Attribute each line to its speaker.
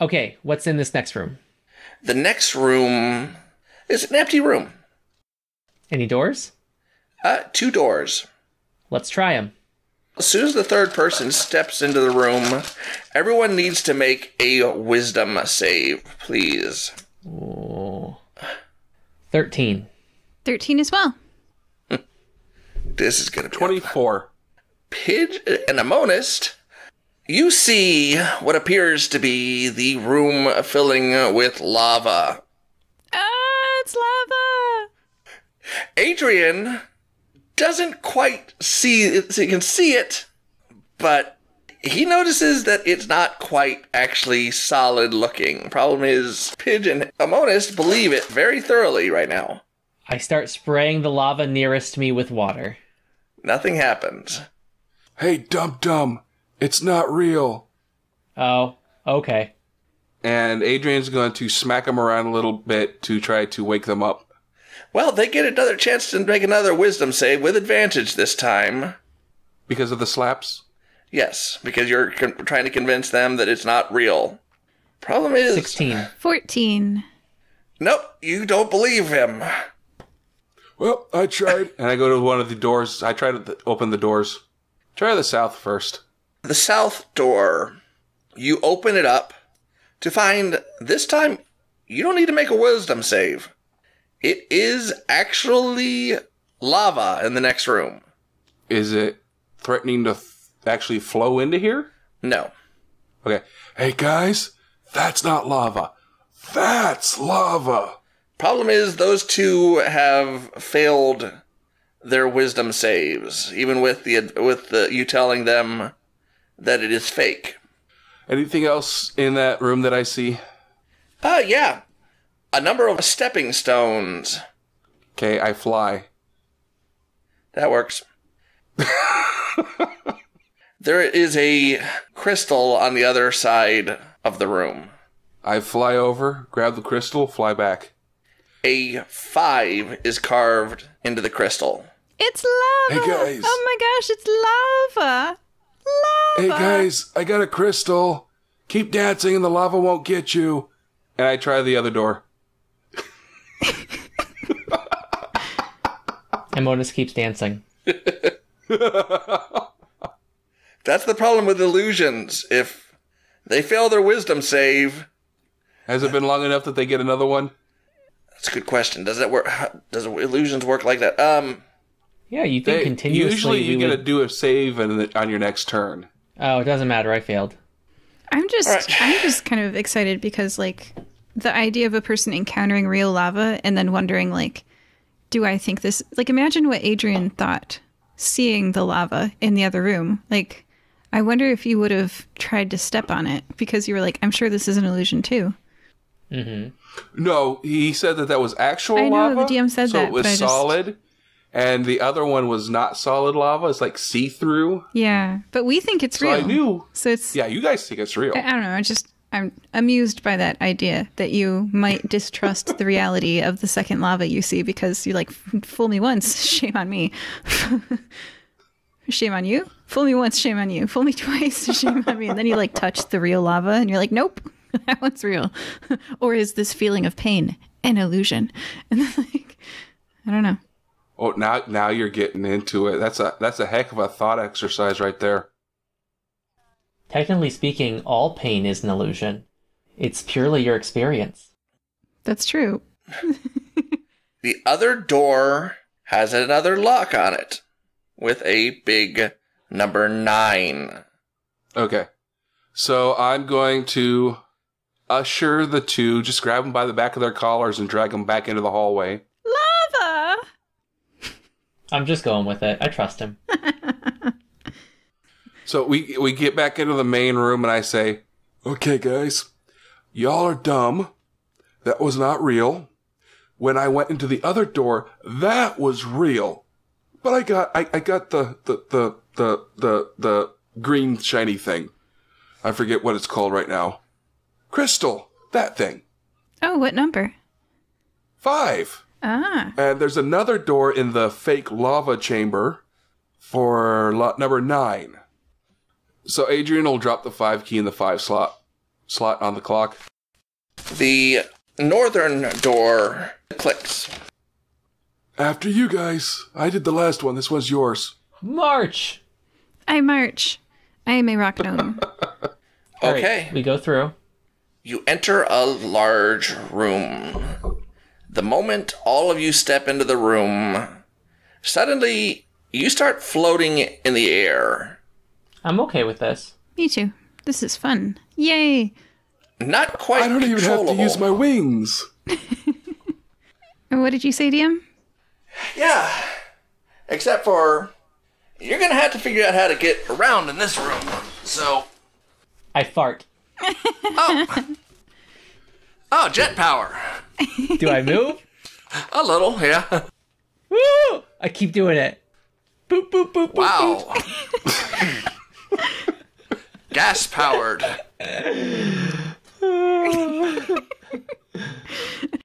Speaker 1: Okay, what's in this next room?
Speaker 2: The next room is an empty room.
Speaker 1: Any doors?
Speaker 2: Uh, two doors.
Speaker 1: Let's try them.
Speaker 2: As soon as the third person steps into the room, everyone needs to make a wisdom save, please.
Speaker 1: Oh. 13.
Speaker 3: 13 as well.
Speaker 2: This is gonna be
Speaker 4: 24.
Speaker 2: Pidge and a monist. You see what appears to be the room filling with lava.
Speaker 3: Ah, it's lava.
Speaker 2: Adrian doesn't quite see it, so he can see it, but he notices that it's not quite actually solid looking. Problem is, Pigeon and Amonist believe it very thoroughly right now.
Speaker 1: I start spraying the lava nearest me with water.
Speaker 2: Nothing happens.
Speaker 4: Hey, Dum Dum, it's not real.
Speaker 1: Oh, okay.
Speaker 4: And Adrian's going to smack them around a little bit to try to wake them up.
Speaker 2: Well, they get another chance to make another wisdom save with advantage this time.
Speaker 4: Because of the slaps?
Speaker 2: Yes, because you're con- trying to convince them that it's not real. Problem is,
Speaker 1: 16.
Speaker 3: 14.
Speaker 2: nope, you don't believe him.
Speaker 4: Well, I tried. and I go to one of the doors. I try to th- open the doors. Try the south first.
Speaker 2: The south door, you open it up to find this time you don't need to make a wisdom save. It is actually lava in the next room.
Speaker 4: Is it threatening to th- actually flow into here?
Speaker 2: No.
Speaker 4: Okay. Hey, guys, that's not lava. That's lava.
Speaker 2: Problem is, those two have failed their wisdom saves, even with the with the you telling them that it is fake.
Speaker 4: Anything else in that room that I see?
Speaker 2: Uh, yeah, a number of stepping stones.
Speaker 4: Okay, I fly.
Speaker 2: That works. there is a crystal on the other side of the room.
Speaker 4: I fly over, grab the crystal, fly back.
Speaker 2: A five is carved into the crystal.
Speaker 3: It's lava.
Speaker 4: Hey, guys.
Speaker 3: Oh my gosh, it's lava.
Speaker 4: Hey, guys, I got a crystal. Keep dancing and the lava won't get you. And I try the other door.
Speaker 1: And Modus keeps dancing.
Speaker 2: That's the problem with illusions. If they fail their wisdom save,
Speaker 4: Has it been long enough that they get another one?
Speaker 2: that's a good question. Does that work? Does illusions work like that? Um,
Speaker 1: Yeah, you think
Speaker 4: They,
Speaker 1: continuously
Speaker 4: usually you
Speaker 1: we
Speaker 4: get to
Speaker 1: would...
Speaker 4: do a save and on your next turn.
Speaker 1: Oh, it doesn't matter. I failed.
Speaker 3: I'm just
Speaker 2: Alright.
Speaker 3: I'm just kind of excited because like the idea of a person encountering real lava and then wondering like do I think this like imagine what Adrian thought seeing the lava in the other room. Like I wonder if you would have tried to step on it because you were like I'm sure this is an illusion too. Mm-hmm.
Speaker 4: No, he said that that was actual
Speaker 3: I know,
Speaker 4: lava.
Speaker 3: the DM said
Speaker 4: so
Speaker 3: that,
Speaker 4: it was
Speaker 3: but I just-
Speaker 4: solid, and the other one was not solid lava. It's like see through.
Speaker 3: Yeah, but we think it's
Speaker 4: So
Speaker 3: real.
Speaker 4: I knew.
Speaker 3: So it's
Speaker 4: Yeah, you guys think it's real.
Speaker 3: I I don't know. I just I'm amused by that idea that you might distrust the reality of the second lava you see because you like fool me once, shame on me. shame on you. Fool me once, shame on you. Fool me twice, shame on me. And then you like touch the real lava and you're like, nope, that one's real. or is this feeling of pain an illusion? And then like, I don't know.
Speaker 4: Oh, now now you're getting into it. That's a that's a heck of a thought exercise right there.
Speaker 1: Technically speaking, all pain is an illusion. It's purely your experience.
Speaker 3: That's true.
Speaker 2: the other door has another lock on it with a big number nine.
Speaker 4: Okay, so I'm going to usher the two, just grab them by the back of their collars and drag them back into the hallway.
Speaker 3: Lava.
Speaker 1: I'm just going with it. I trust him.
Speaker 4: So we we get back into the main room and I say, "Okay, guys, y'all are dumb. That was not real. When I went into the other door, that was real. But I got I, I got the the, the the the the green shiny thing. I forget what it's called right now. Crystal, that thing.
Speaker 3: Oh, what number?
Speaker 4: Five.
Speaker 3: Ah.
Speaker 4: And there's another door in the fake lava chamber for lot number nine. So Adrian will drop the five key in the five slot. slot on the clock.
Speaker 2: The northern door clicks.
Speaker 4: After you guys. I did the last one. This one's yours.
Speaker 1: March!
Speaker 3: I march. I am a rock gnome.
Speaker 1: All right,
Speaker 2: Okay.
Speaker 1: we go through.
Speaker 2: You enter a large room. The moment all of you step into the room, suddenly you start floating in the air.
Speaker 1: I'm okay with this.
Speaker 3: Me too. This is fun. Yay!
Speaker 2: Not quite
Speaker 4: I don't even have to use my wings.
Speaker 3: And what did you say, DM?
Speaker 2: Yeah. Except for you're gonna have to figure out how to get around in this room. So
Speaker 1: I fart.
Speaker 2: oh. Oh, jet power.
Speaker 1: Do I move?
Speaker 2: A little, yeah.
Speaker 1: Woo! I keep doing it. Boop, boop, boop,
Speaker 2: wow. boop. Gas powered.